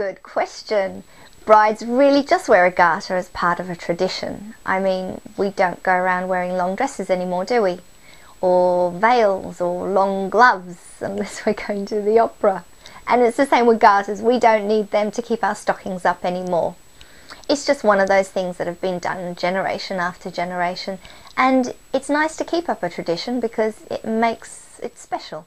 Good question. Brides really just wear a garter as part of a tradition. I mean, we don't go around wearing long dresses anymore, do we? Or veils or long gloves unless we're going to the opera. And it's the same with garters. We don't need them to keep our stockings up anymore. It's just one of those things that have been done generation after generation. And it's nice to keep up a tradition because it makes it special.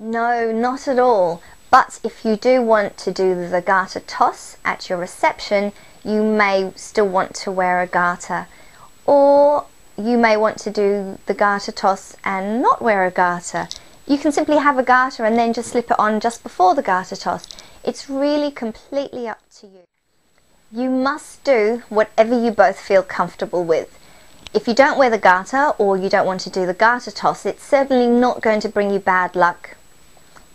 No, not at all. But if you do want to do the garter toss at your reception, you may still want to wear a garter. Or you may want to do the garter toss and not wear a garter. You can simply have a garter and then just slip it on just before the garter toss. It's really completely up to you. You must do whatever you both feel comfortable with. If you don't wear the garter or you don't want to do the garter toss, it's certainly not going to bring you bad luck.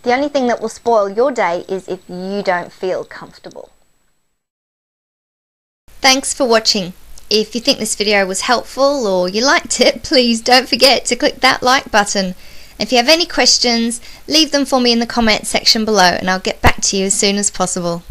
The only thing that will spoil your day is if you don't feel comfortable. Thanks for watching. If you think this video was helpful or you liked it, please don't forget to click that like button. If you have any questions, leave them for me in the comment section below and I'll get back to you as soon as possible.